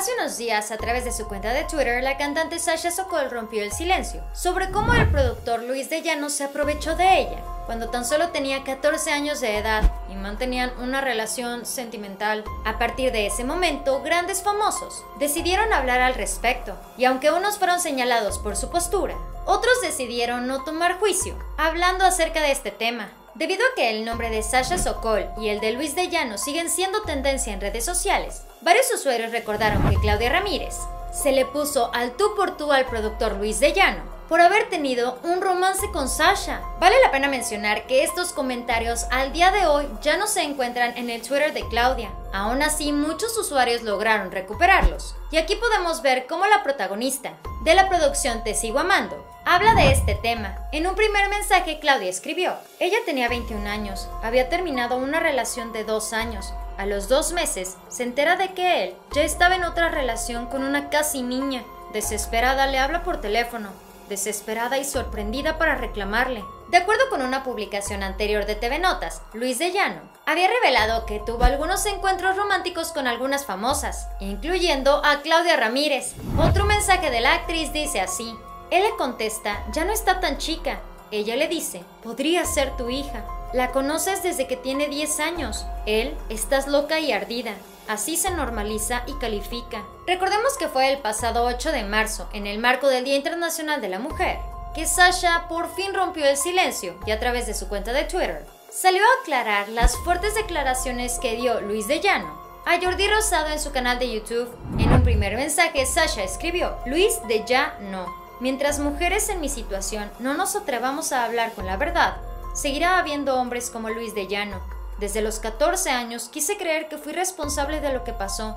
Hace unos días, a través de su cuenta de Twitter, la cantante Sasha Sokol rompió el silencio sobre cómo el productor Luis de Llano se aprovechó de ella cuando tan solo tenía 14 años de edad y mantenían una relación sentimental. A partir de ese momento, grandes famosos decidieron hablar al respecto, y aunque unos fueron señalados por su postura, otros decidieron no tomar juicio, hablando acerca de este tema. Debido a que el nombre de Sasha Sokol y el de Luis de Llano siguen siendo tendencia en redes sociales, varios usuarios recordaron que Claudia Ramírez se le puso al tú por tú al productor Luis de Llano por haber tenido un romance con Sasha. Vale la pena mencionar que estos comentarios al día de hoy ya no se encuentran en el Twitter de Claudia. Aún así, muchos usuarios lograron recuperarlos. Y aquí podemos ver cómo la protagonista de la producción Te Sigo Amando habla de este tema. En un primer mensaje, Claudia escribió, ella tenía 21 años, había terminado una relación de dos años. A los dos meses, se entera de que él ya estaba en otra relación con una casi niña. Desesperada le habla por teléfono, desesperada y sorprendida para reclamarle. De acuerdo con una publicación anterior de TV Notas, Luis de Llano había revelado que tuvo algunos encuentros románticos con algunas famosas, incluyendo a Claudia Ramírez. Otro mensaje de la actriz dice así, él le contesta, ya no está tan chica. Ella le dice, podría ser tu hija. La conoces desde que tiene 10 años. Él, estás loca y ardida. Así se normaliza y califica. Recordemos que fue el pasado 8 de marzo, en el marco del Día Internacional de la Mujer, que Sasha por fin rompió el silencio y a través de su cuenta de Twitter salió a aclarar las fuertes declaraciones que dio Luis de Llano a Jordi Rosado en su canal de YouTube. En un primer mensaje, Sasha escribió, Luis de ya no. Mientras mujeres en mi situación no nos atrevamos a hablar con la verdad, seguirá habiendo hombres como Luis de Llano. Desde los 14 años quise creer que fui responsable de lo que pasó.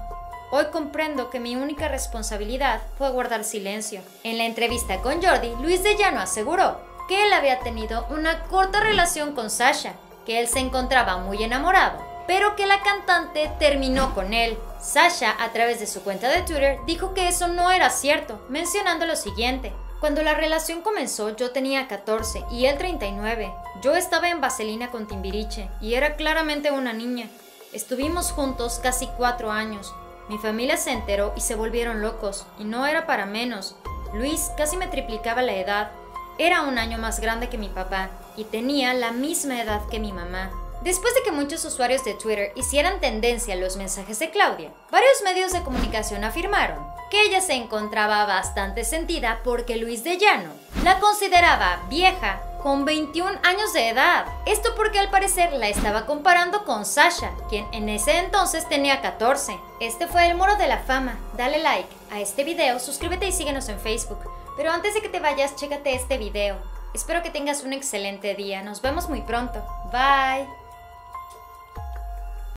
Hoy comprendo que mi única responsabilidad fue guardar silencio. En la entrevista con Jordi, Luis de Llano aseguró que él había tenido una corta relación con Sasha, que él se encontraba muy enamorado, pero que la cantante terminó con él. Sasha, a través de su cuenta de Twitter, dijo que eso no era cierto, mencionando lo siguiente. Cuando la relación comenzó yo tenía 14 y él 39. Yo estaba en Vaselina con Timbiriche y era claramente una niña. Estuvimos juntos casi cuatro años. Mi familia se enteró y se volvieron locos, y no era para menos. Luis casi me triplicaba la edad. Era un año más grande que mi papá y tenía la misma edad que mi mamá. Después de que muchos usuarios de Twitter hicieran tendencia a los mensajes de Claudia, varios medios de comunicación afirmaron que ella se encontraba bastante sentida porque Luis de Llano la consideraba vieja con 21 años de edad. Esto porque al parecer la estaba comparando con Sasha, quien en ese entonces tenía 14. Este fue el muro de la fama. Dale like a este video, suscríbete y síguenos en Facebook. Pero antes de que te vayas, chécate este video. Espero que tengas un excelente día. Nos vemos muy pronto. Bye.